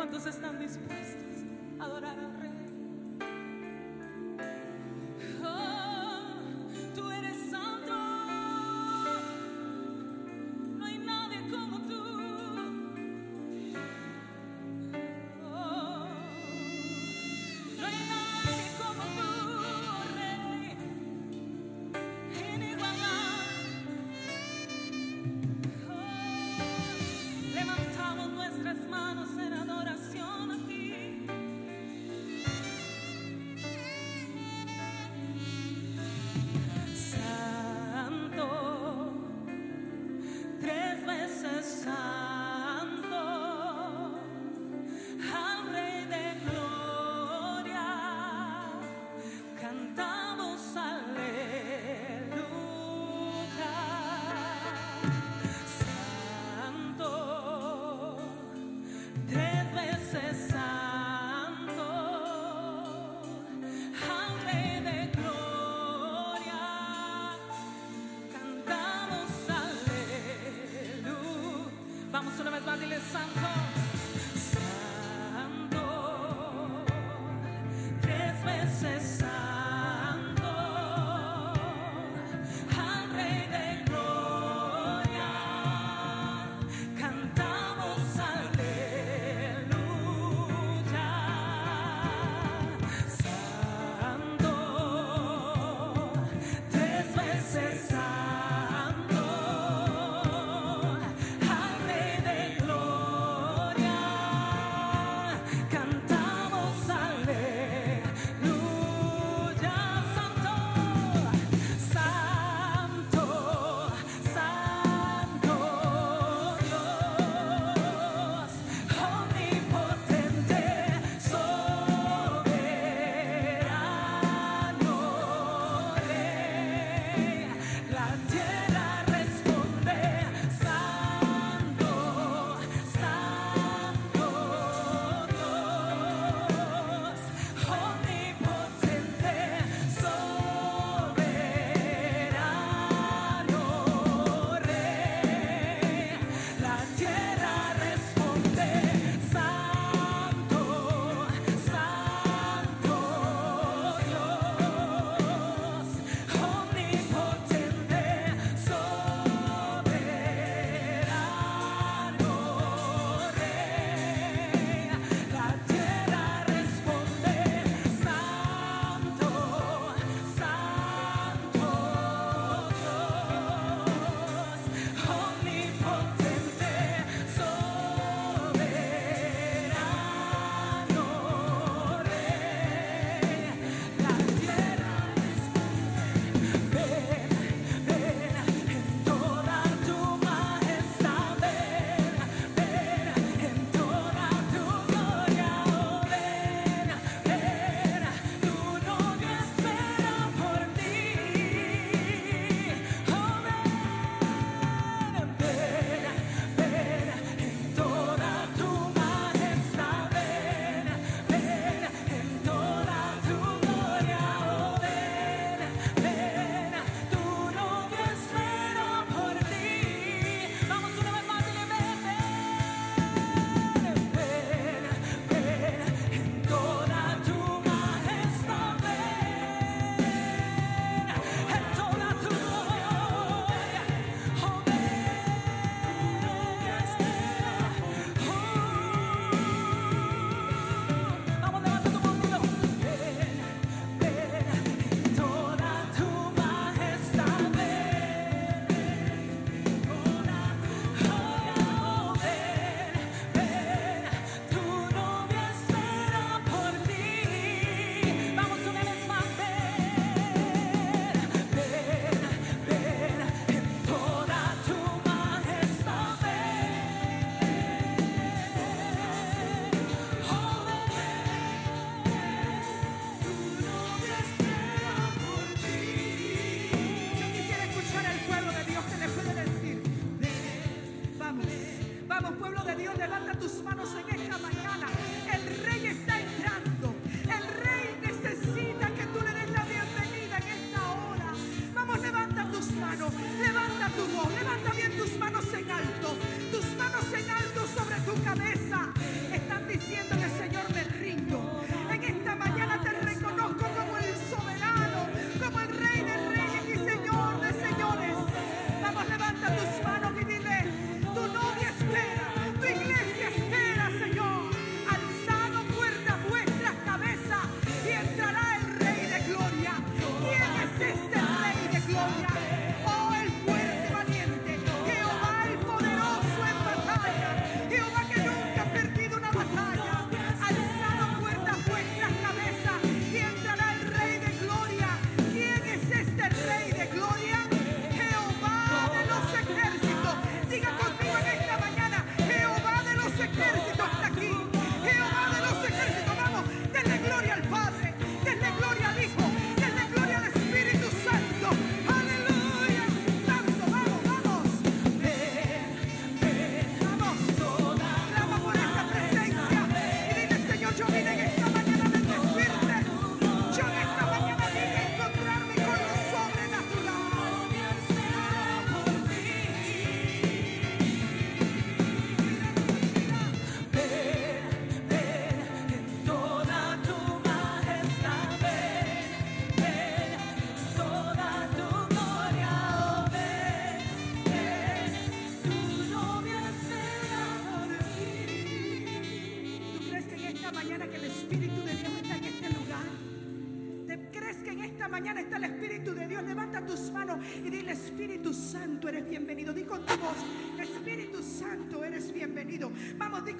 ¿Cuántos están dispuestos a adorar al Rey?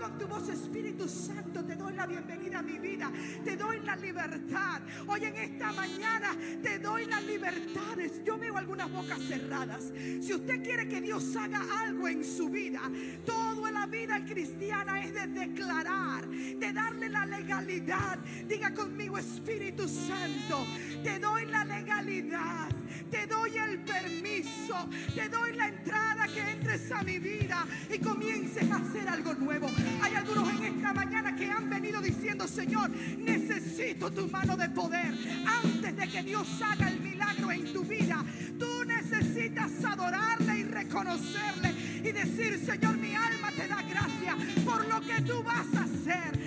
Con tu voz, Espíritu Santo, te doy la bienvenida a mi vida. Te doy la libertad. Hoy en esta mañana te doy las libertades. Yo veo algunas bocas cerradas. Si usted quiere que Dios haga algo en su vida, todo en la vida cristiana es de declarar, de darle la legalidad. Diga conmigo, Espíritu Santo, te doy la legalidad, te doy el permiso, te doy la entrada que entres a mi vida y comiences a hacer algo nuevo. Hay algunos en esta mañana que han venido diciendo, Señor, necesito tu mano de poder. Antes de que Dios haga el milagro en tu vida, tú necesitas adorarle y reconocerle y decir, Señor, mi alma te da gracia por lo que tú vas a hacer.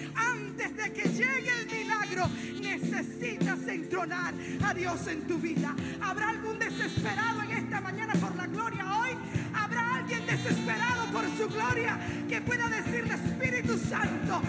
Antes de que llegue el milagro, necesitas entronar a Dios en tu vida. ¿Habrá algún desesperado en esta mañana por la gloria hoy? ¿Habrá alguien desesperado por su gloria que pueda decirle, Espíritu Santo,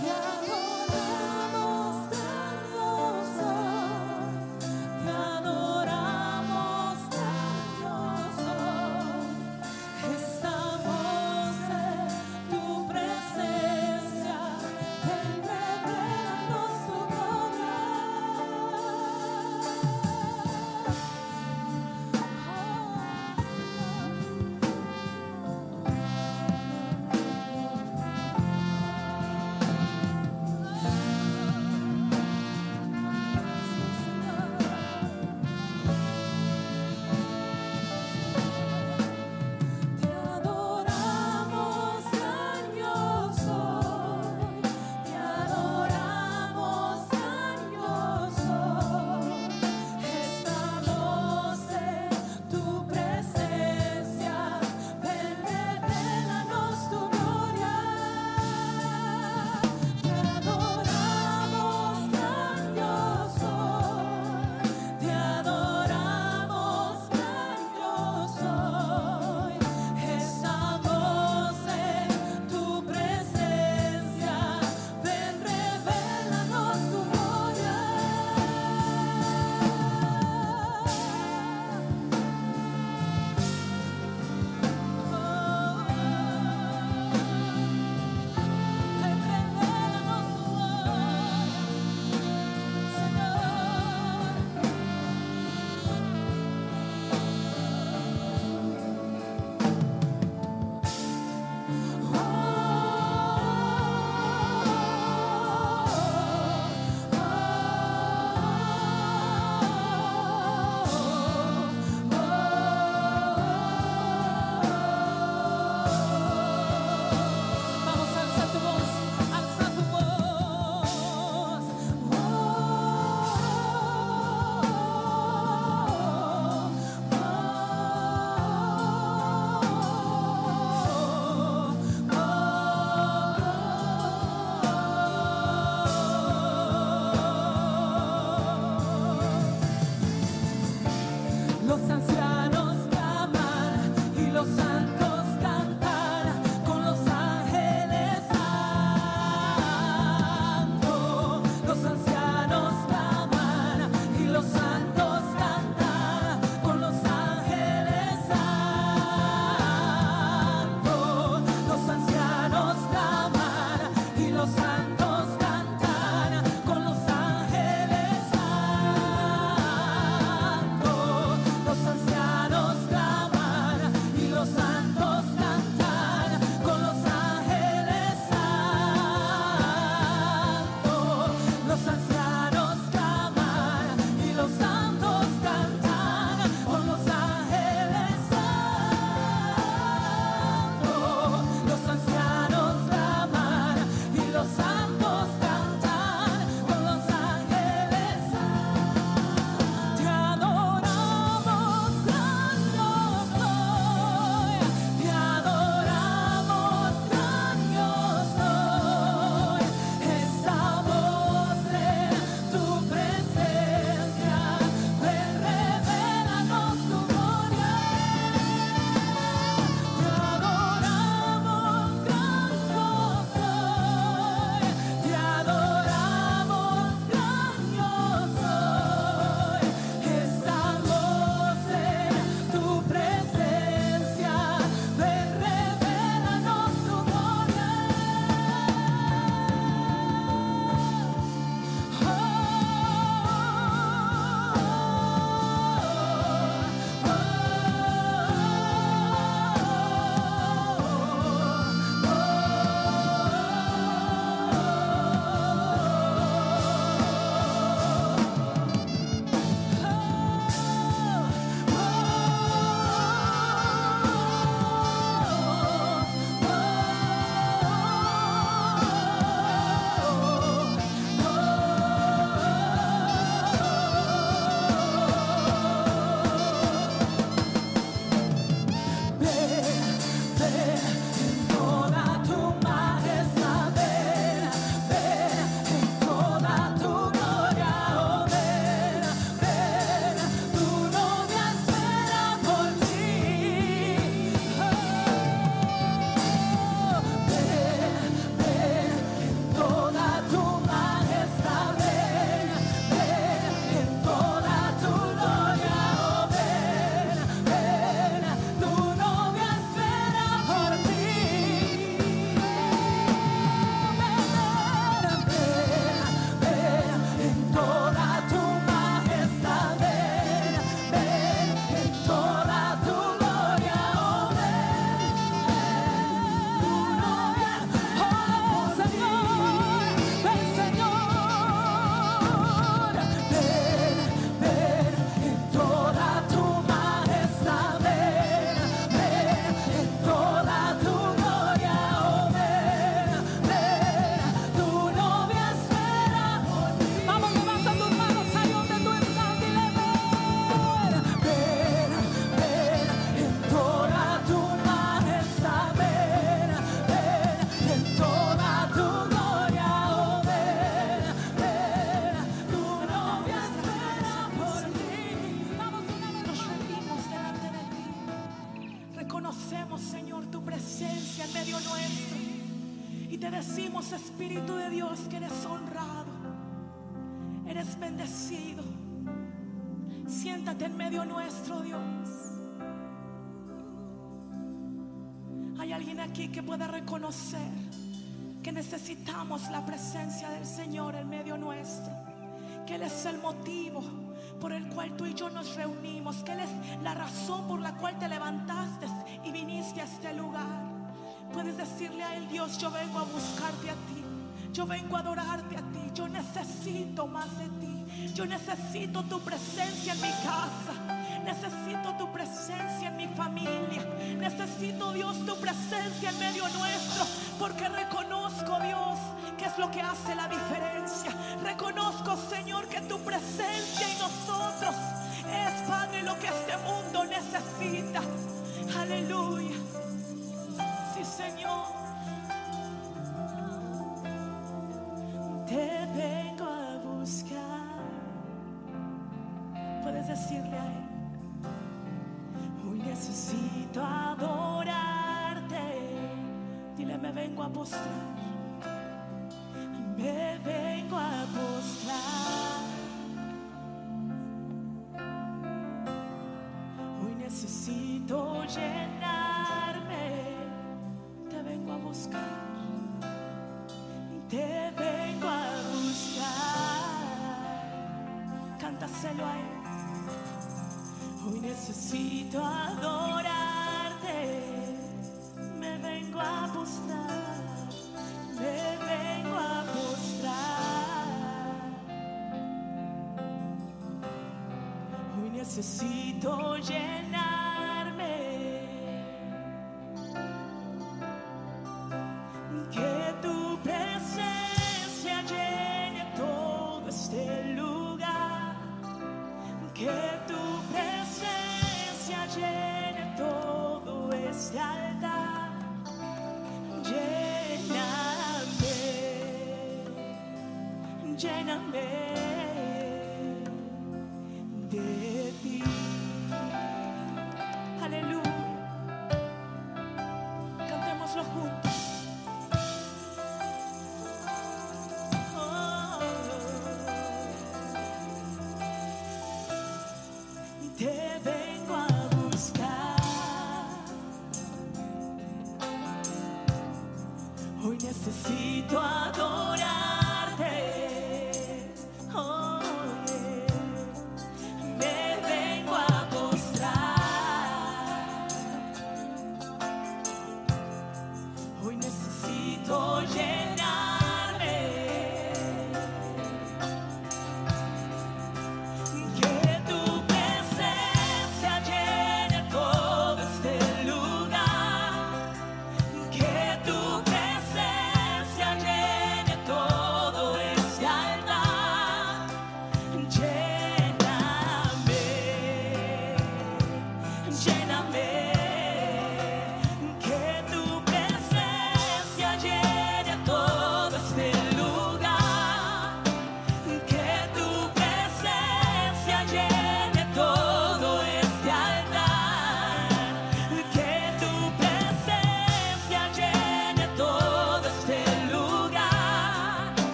piano. Te decimos, Espíritu de Dios, que eres honrado, eres bendecido. Siéntate en medio nuestro, Dios. Hay alguien aquí que pueda reconocer que necesitamos la presencia del Señor en medio nuestro. Que Él es el motivo por el cual tú y yo nos reunimos. Que Él es la razón por la cual te levantaste y viniste a este lugar. Puedes decirle a Él, Dios, yo vengo a buscarte a ti. Yo vengo a adorarte a ti. Yo necesito más de ti. Yo necesito tu presencia en mi casa. Necesito tu presencia en mi familia. Necesito, Dios, tu presencia en medio nuestro. Porque reconozco, Dios, que es lo que hace la diferencia. Reconozco, Señor, que tu presencia en nosotros es, Padre, lo que este mundo necesita. Aleluya. Decirle a Él. Hoy necesito adorarte. Dile, me vengo a postrar. Me vengo a postrar. Hoy necesito llenarme. Te vengo a buscar. Te vengo a buscar. Cántaselo a Él. Hoy necesito adorarte. Me vengo a postrar. Me vengo a postrar. Hoy necesito llenarme.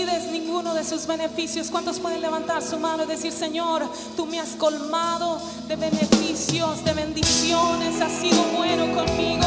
Olvides ninguno de sus beneficios. ¿Cuántos pueden levantar su mano y decir, Señor, tú me has colmado de beneficios, de bendiciones, has sido bueno conmigo,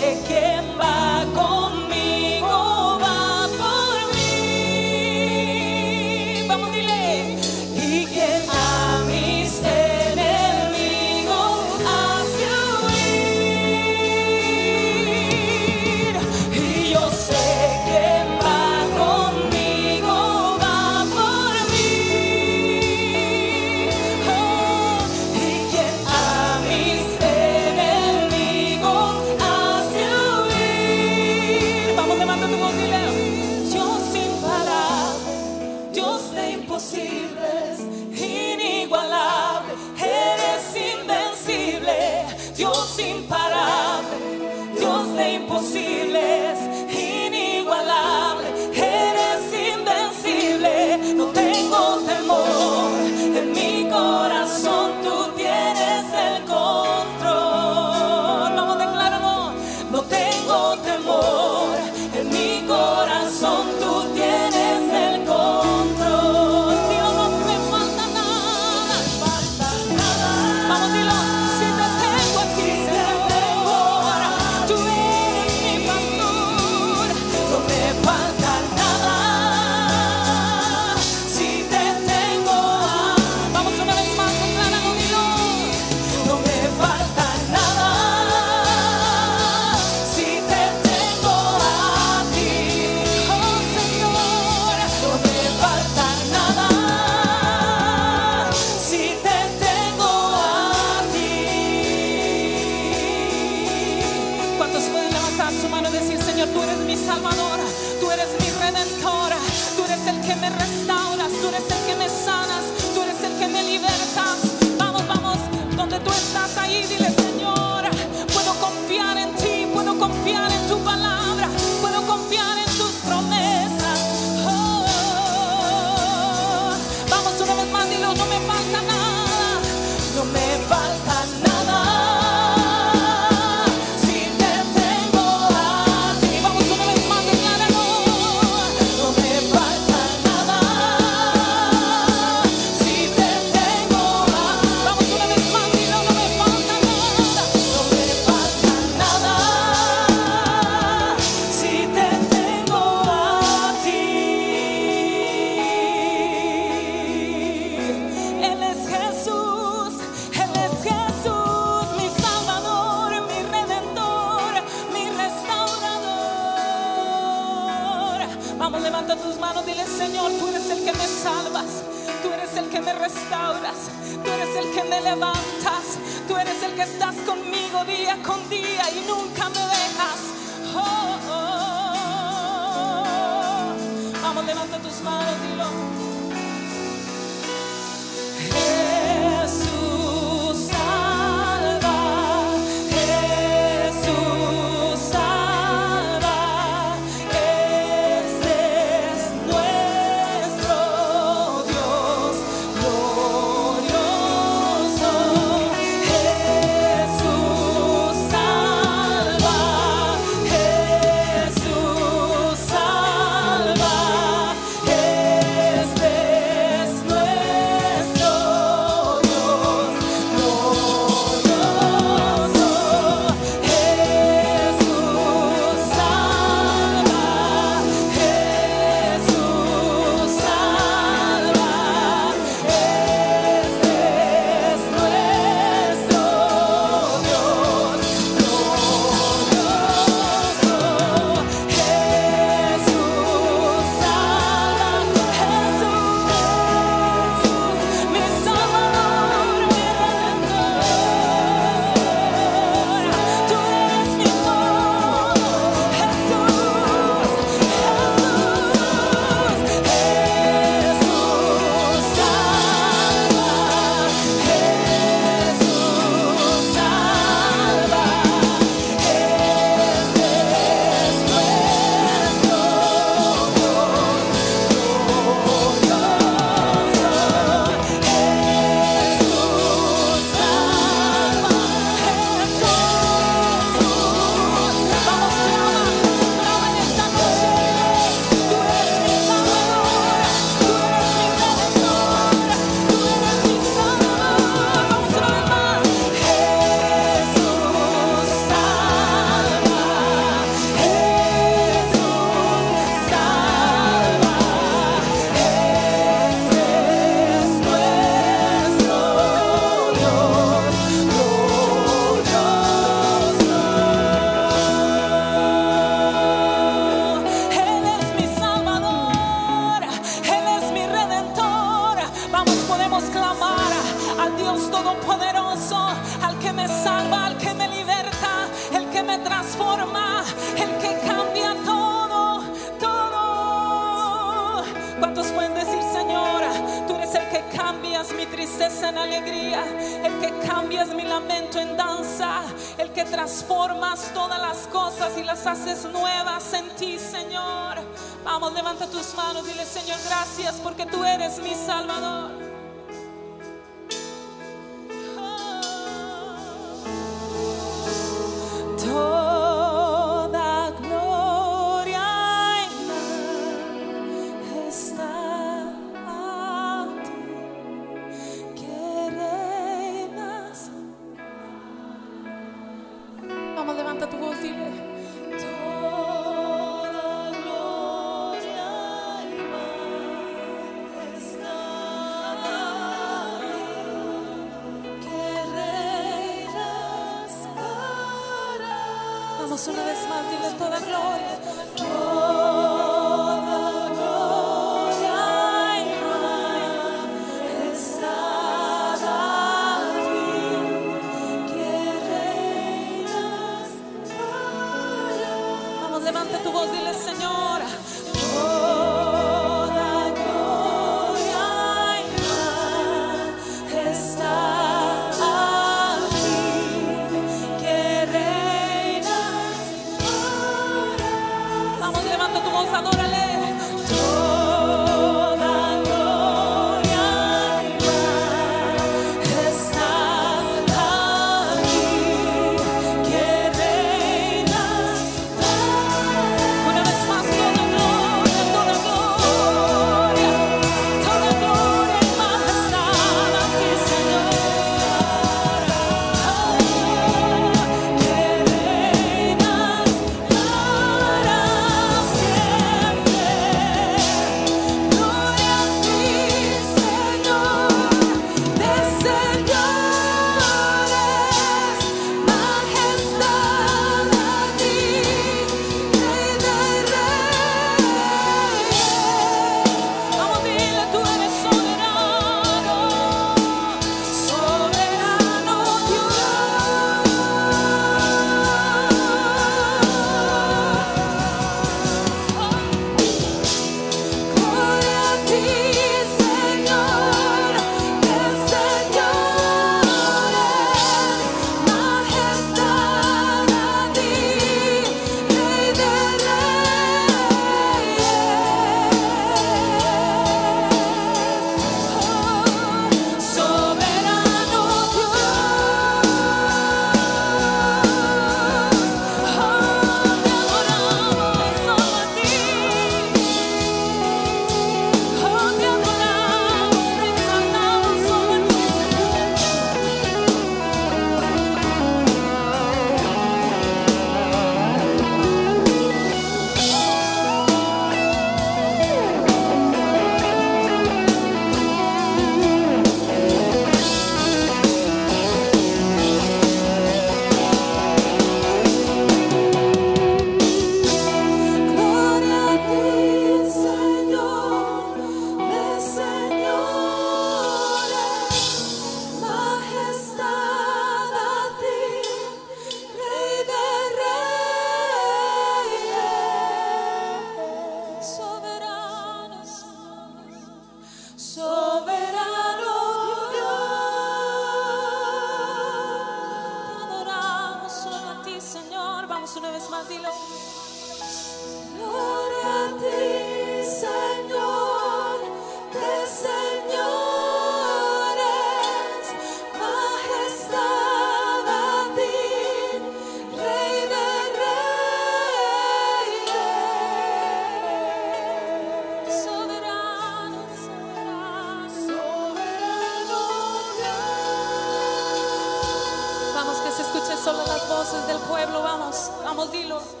solo las voces del pueblo, vamos, vamos, dilo.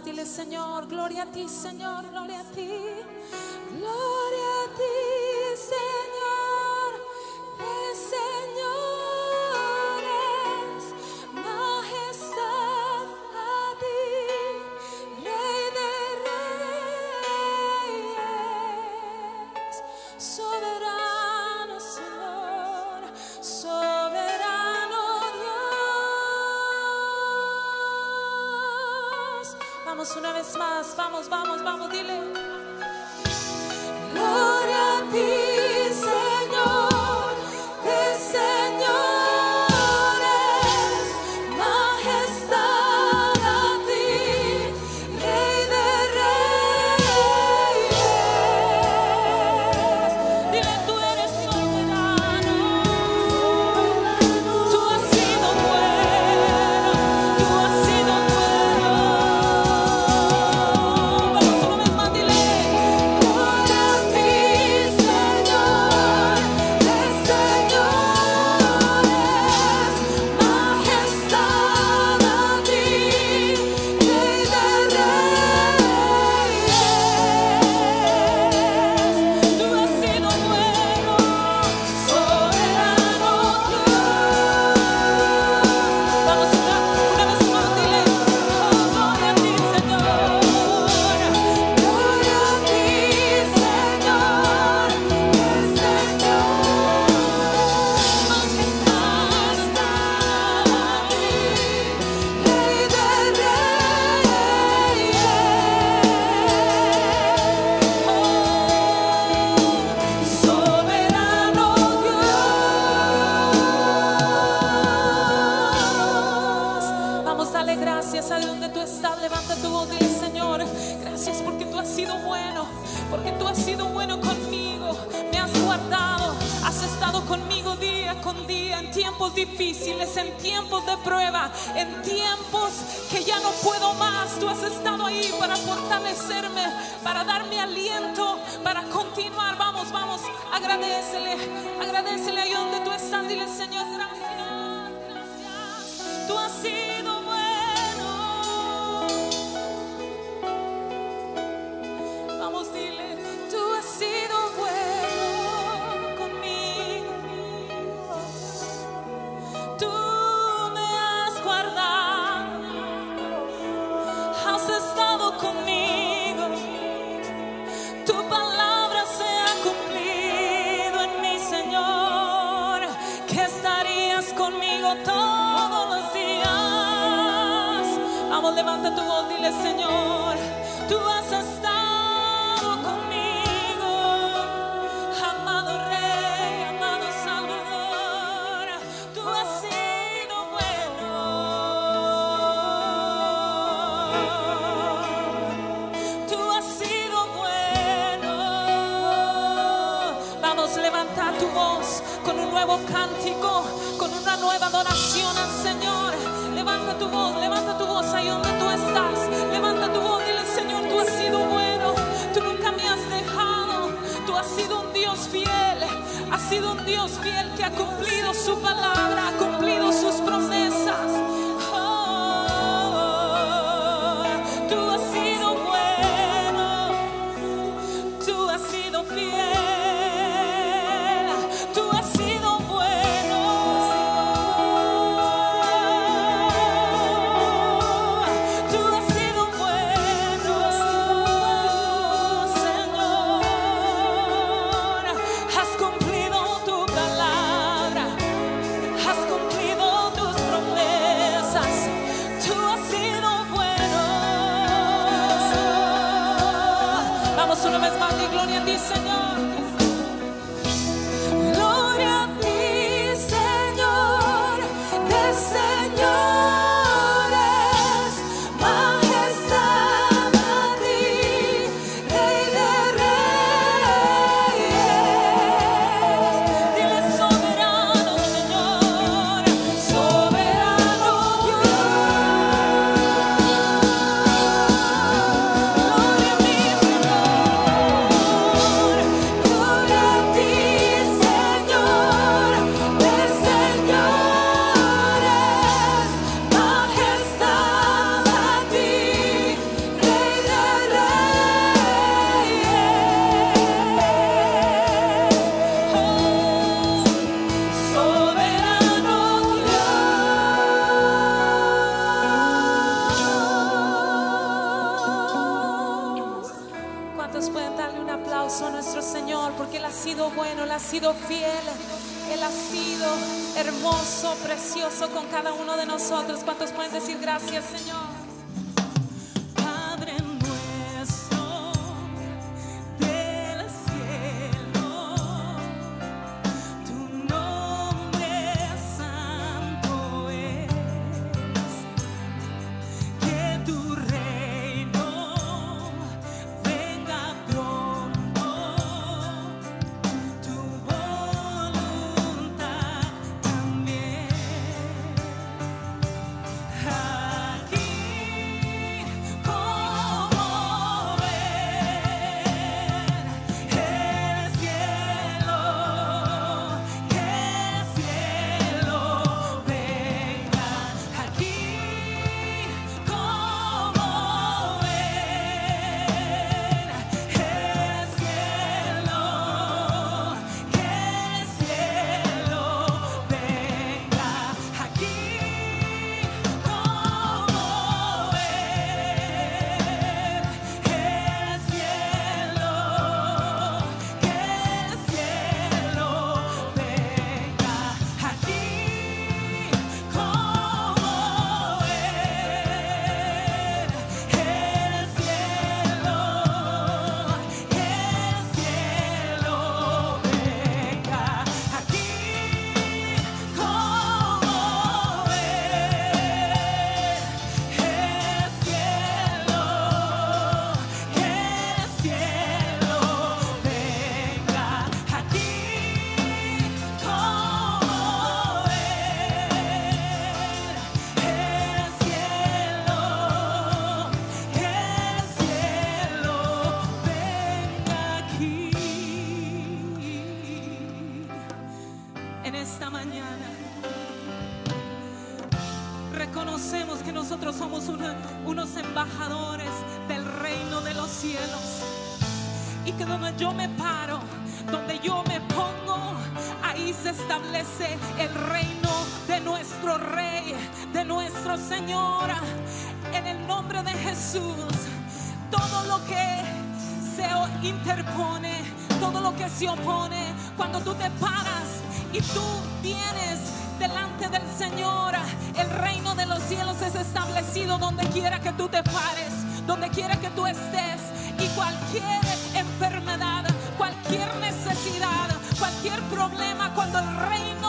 dile Señor, gloria a ti, Señor, gloria a ti, gloria a ti. vamos, vamos, vamos, dile. this. unos, unos embajadores del reino de los cielos. Y que donde yo me paro, donde yo me pongo, ahí se establece el reino de nuestro Rey, de nuestro Señor. En el nombre de Jesús, todo lo que se interpone, todo lo que se opone, cuando tú te paras y tú vienes delante del Señor el reino de los cielos es establecido donde quiera que tú te pares, donde quiera que tú estés. Y cualquier enfermedad, cualquier necesidad, cualquier problema, cuando el reino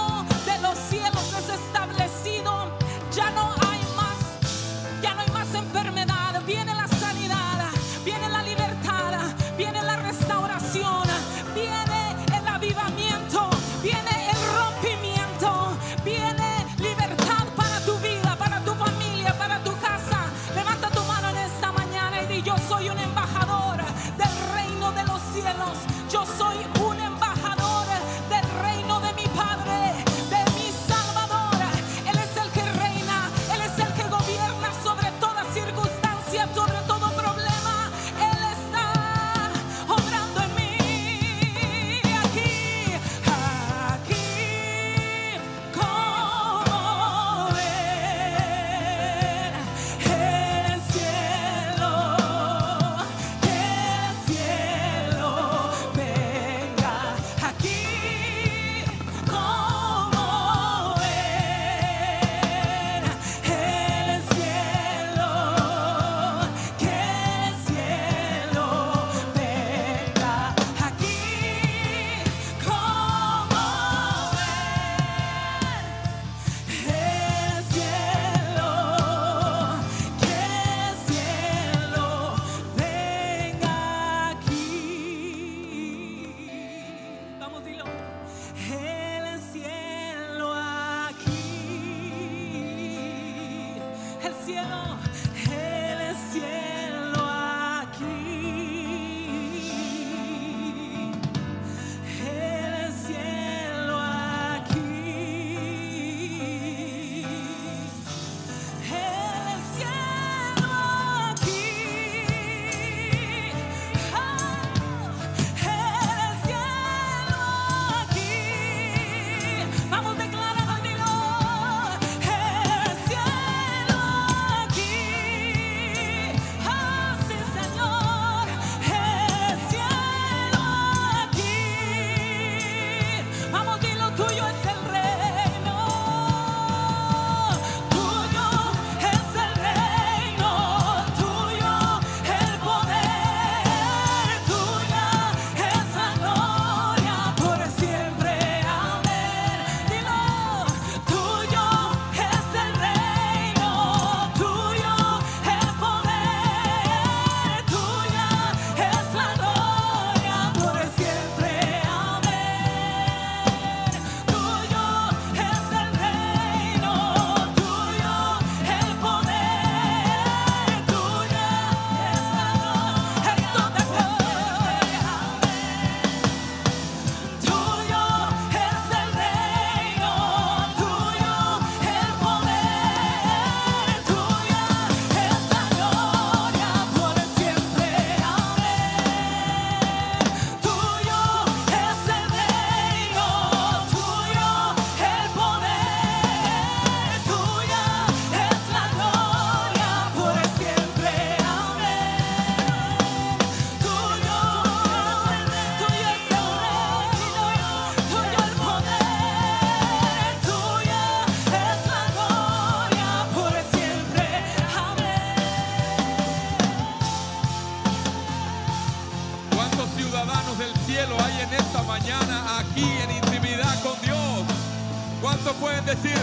Pueden decir,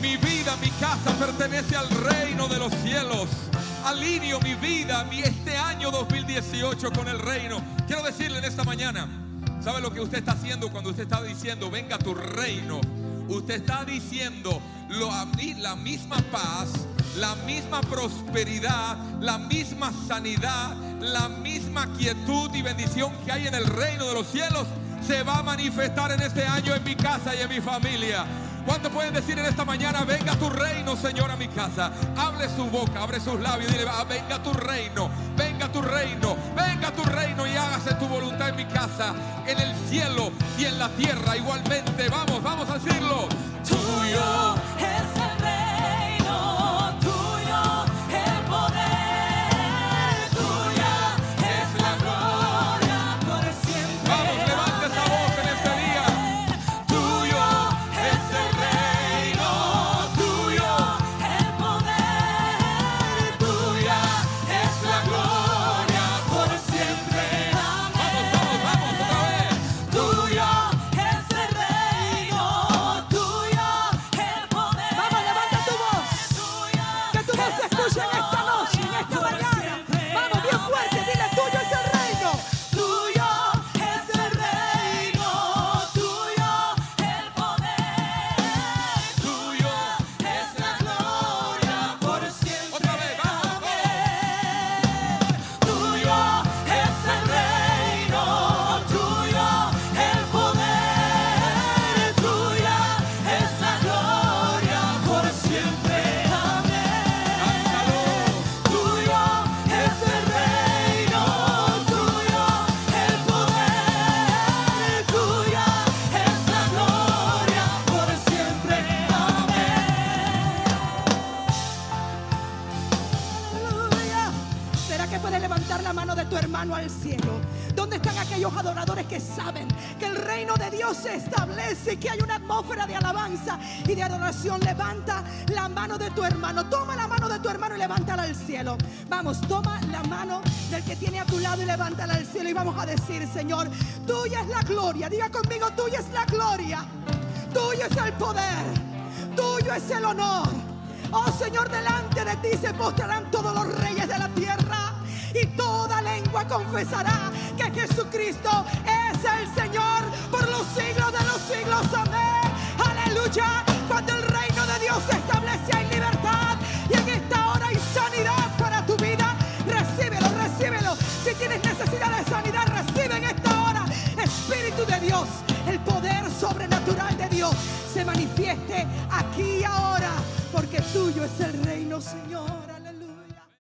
mi vida, mi casa pertenece al reino de los cielos? Alineo mi vida, mi este año 2018 con el reino. Quiero decirle en esta mañana, ¿sabe lo que usted está haciendo cuando usted está diciendo, venga tu reino? Usted está diciendo lo, a mí la misma paz, la misma prosperidad, la misma sanidad, la misma quietud y bendición que hay en el reino de los cielos se va a manifestar en este año en mi casa y en mi familia. ¿Cuántos pueden decir en esta mañana, venga tu reino, Señor, a mi casa? Hable su boca, abre sus labios y dile, "Ah, venga tu reino, venga tu reino, venga tu reino y hágase tu voluntad en mi casa, en el cielo y en la tierra igualmente. Vamos, vamos a decirlo. Tuyo es el honor. Oh Señor, delante de ti se postrarán todos los reyes de la tierra y toda lengua confesará que Jesucristo es el Señor